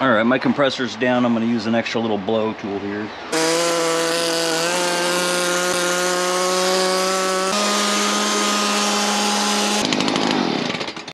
All right, my compressor's down. I'm gonna use an extra little blow tool here.